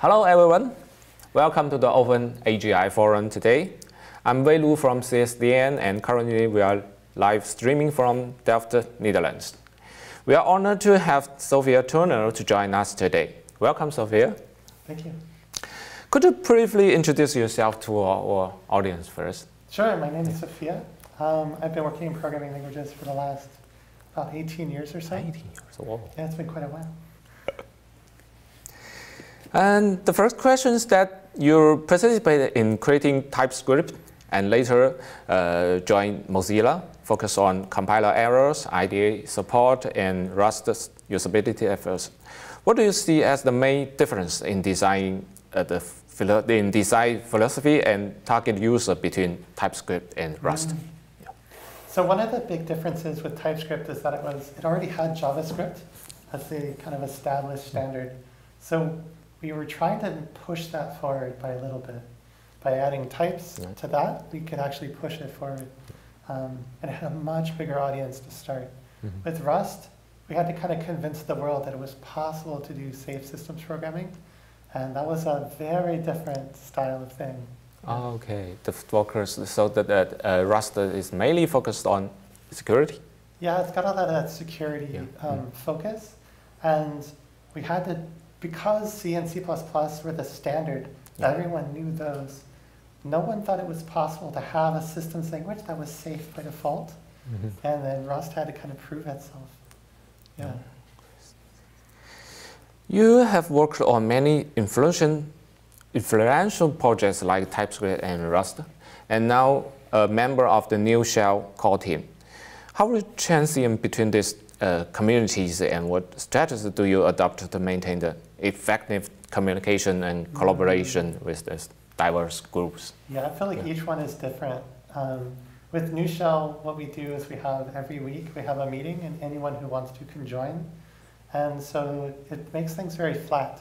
Hello everyone. Welcome to the Open AGI Forum today. I'm Wei Lu from CSDN and currently we are live streaming from Delft, Netherlands. We are honored to have Sophia Turner to join us today. Welcome, Sophia. Thank you. Could you briefly introduce yourself to our, our audience first? Sure, my name is Sophia. Um, I've been working in programming languages for the last about 18 years or so. 18 years, wow. Yeah, it's been quite a while. And the first question is that you participated in creating TypeScript and later uh, joined Mozilla, focus on compiler errors, IDE support, and Rust usability efforts. What do you see as the main difference in design uh, the in design philosophy and target user between TypeScript and Rust? Mm. So one of the big differences with TypeScript is that it was it already had JavaScript as the kind of established standard. So we were trying to push that forward by a little bit. By adding types yeah. to that, we could actually push it forward. Um, and it had a much bigger audience to start. Mm -hmm. With Rust, we had to kind of convince the world that it was possible to do safe systems programming and that was a very different style of thing. Oh, okay, the focus, so that, that uh, Rust is mainly focused on security? Yeah, it's got all that uh, security yeah. um, mm. focus. And we had to, because C and C++ were the standard, yeah. everyone knew those, no one thought it was possible to have a systems language that was safe by default. Mm -hmm. And then Rust had to kind of prove itself. Yeah. You have worked on many influential, influential projects like TypeScript and Rust, and now a member of the Nushell core team. How will you transition between these uh, communities and what strategies do you adopt to maintain the effective communication and collaboration mm -hmm. with these diverse groups? Yeah, I feel like yeah. each one is different. Um, with Nushell, what we do is we have every week we have a meeting, and anyone who wants to can join. And so it makes things very flat.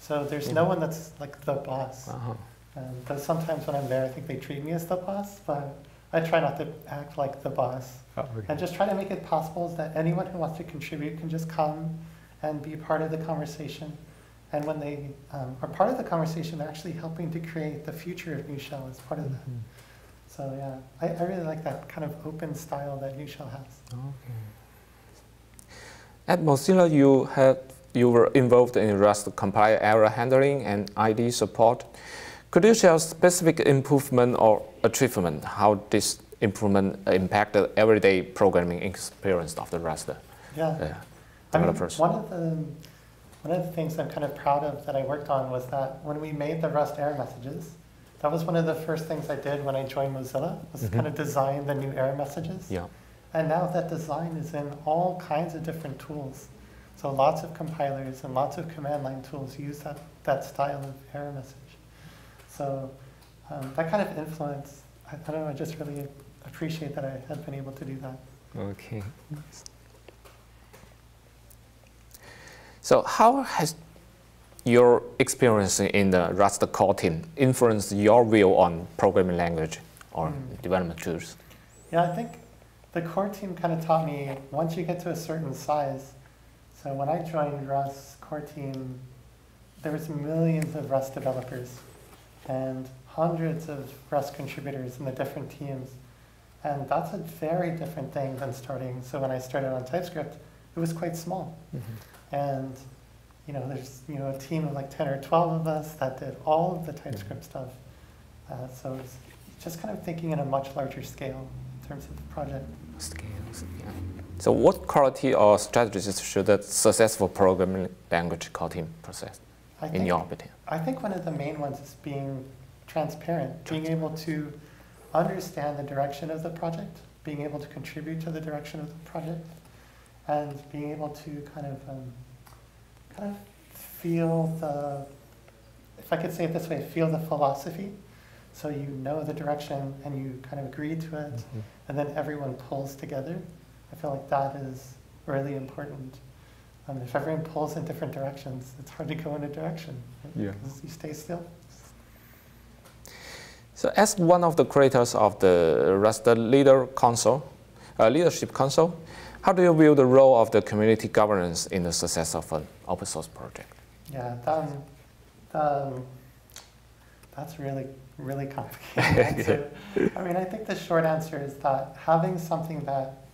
So there's no one that's like the boss. Uh-huh. Um, sometimes when I'm there, I think they treat me as the boss, but I try not to act like the boss. Oh, okay. And just try to make it possible that anyone who wants to contribute can just come and be part of the conversation. And when they um, are part of the conversation, they're actually helping to create the future of Nushell as part of that. Mm-hmm. So yeah, I, I really like that kind of open style that Nushell has. Okay. At Mozilla, you had you were involved in Rust compiler error handling and ID support. Could you share specific improvement or achievement? How this improvement impacted everyday programming experience of the Rust yeah. uh, developers? I mean, one of the one of the things I'm kind of proud of that I worked on was that when we made the Rust error messages, that was one of the first things I did when I joined Mozilla was mm -hmm. kind of design the new error messages. Yeah. And now that design is in all kinds of different tools. So lots of compilers and lots of command line tools use that, that style of error message. So um, that kind of influence, I, I, don't know, I just really appreciate that I have been able to do that. Okay. So how has your experience in the Rust core team influenced your view on programming language or mm. development tools? Yeah, I think the core team kind of taught me once you get to a certain size. So when I joined Rust core team, there was millions of Rust developers and hundreds of Rust contributors in the different teams. And that's a very different thing than starting. So when I started on TypeScript, it was quite small. Mm -hmm. And you know, there's you know a team of like 10 or 12 of us that did all of the TypeScript mm -hmm. stuff. Uh, so it's just kind of thinking in a much larger scale in terms of the project scales. Yeah. So what quality or strategies should a successful programming language core team possess, in think, your opinion? I think one of the main ones is being transparent, being able to understand the direction of the project, being able to contribute to the direction of the project, and being able to kind of um, kind of feel the, if I could say it this way, feel the philosophy so you know the direction and you kind of agree to it, mm-hmm. and then everyone pulls together. I feel like that is really important. Um, if everyone pulls in different directions, it's hard to go in a direction. Right? Yeah. Because you stay still. So, as one of the creators of the Rust Leader Council, uh, Leadership Council, how do you view the role of the community governance in the success of an open source project? Yeah, um, Um, that's really, really complicated. I mean, I think the short answer is that having something that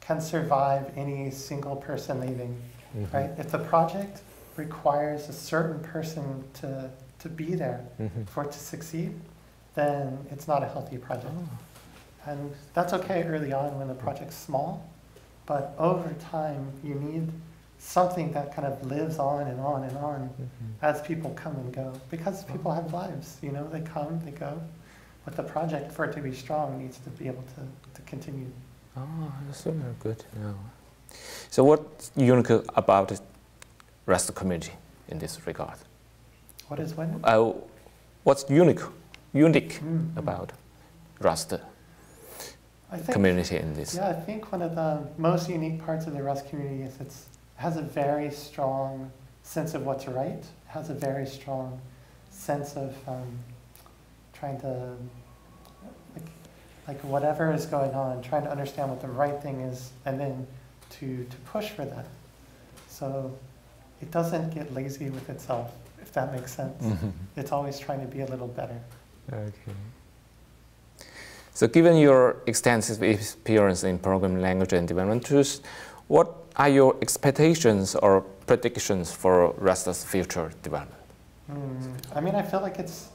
can survive any single person leaving, mm-hmm. right? If the project requires a certain person to, to be there mm-hmm. for it to succeed, then it's not a healthy project. Oh. And that's okay early on when the project's small, but over time, you need something that kind of lives on and on and on mm-hmm. as people come and go. Because people have lives, you know, they come, they go. But the project, for it to be strong, needs to be able to, to continue. Oh, that's very good. Yeah. So what's unique about the Rust community in this regard? What is what? Uh, what's unique, unique mm -hmm. about Rust think, community in this? Yeah, I think one of the most unique parts of the Rust community is it's has a very strong sense of what to write, has a very strong sense of um, trying to, like, like whatever is going on, trying to understand what the right thing is, and then to, to push for that. So it doesn't get lazy with itself, if that makes sense. Mm -hmm. It's always trying to be a little better. Okay. So given your extensive experience in programming language and development tools, what are your expectations or predictions for Rust's future development? Mm, I mean, I feel like it's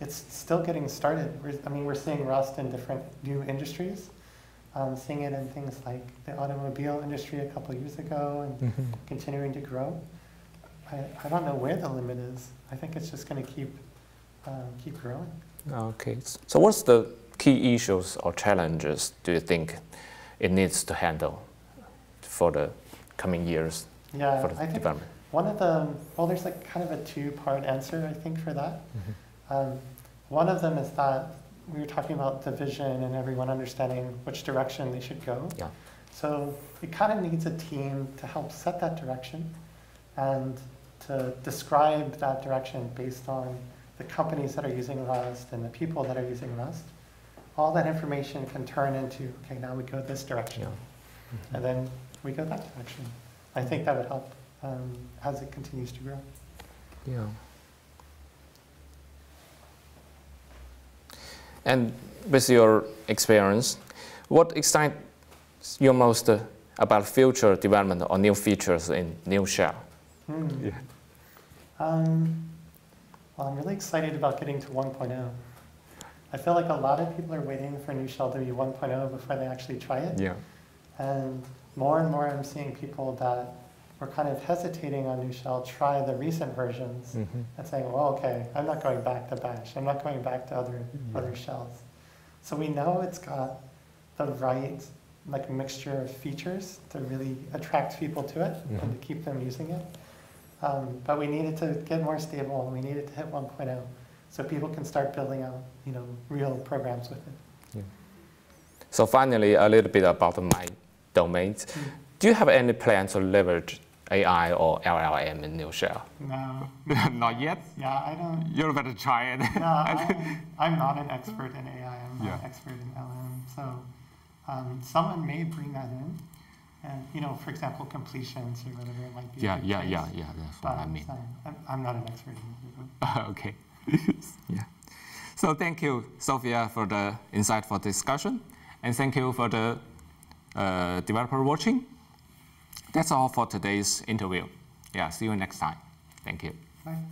it's still getting started. We're, I mean, we're seeing Rust in different new industries. Um, seeing it in things like the automobile industry a couple years ago and mm -hmm. continuing to grow. I, I don't know where the limit is. I think it's just going to keep um, keep growing. Okay. So what's the key issues or challenges do you think it needs to handle for the coming years yeah, for the I think development? One of the, well, there's like kind of a two-part answer, I think, for that. Mm -hmm. um, one of them is that we were talking about the vision and everyone understanding which direction they should go. Yeah. So it kind of needs a team to help set that direction and to describe that direction based on the companies that are using Rust and the people that are using Rust. All that information can turn into, okay, now we go this direction. Yeah. Mm -hmm. And then we go that direction. I think that would help um, as it continues to grow. Yeah. And with your experience, what excites you most uh, about future development or new features in Nushell? Hmm. Yeah. Um, well, I'm really excited about getting to 1.0. I feel like a lot of people are waiting for Nushell to be 1.0 before they actually try it. Yeah. And more and more I'm seeing people that were kind of hesitating on Nushell try the recent versions mm -hmm. and saying, well, okay, I'm not going back to bash. I'm not going back to other, yeah. other shells. So we know it's got the right like mixture of features to really attract people to it mm -hmm. and to keep them using it. Um, but we needed to get more stable. We needed to hit 1.0 so people can start building out, you know, real programs with it. Yeah. So finally, a little bit about my domains. Mm. Do you have any plan to leverage AI or LLM in Nushell? No. not yet? Yeah, I don't. You're better try it. no, I'm, I'm, not an expert in AI. I'm not yeah. an expert in LLM. So um, someone may bring that in. And, you know, for example, completions or whatever it might be. Yeah, yeah, yeah, yeah, that's what I mean. So I'm, I'm, not an expert in it. okay. yeah. So thank you, Sophia, for the insightful discussion. And thank you for the uh, developer watching. That's all for today's interview. Yeah, see you next time. Thank you. Bye.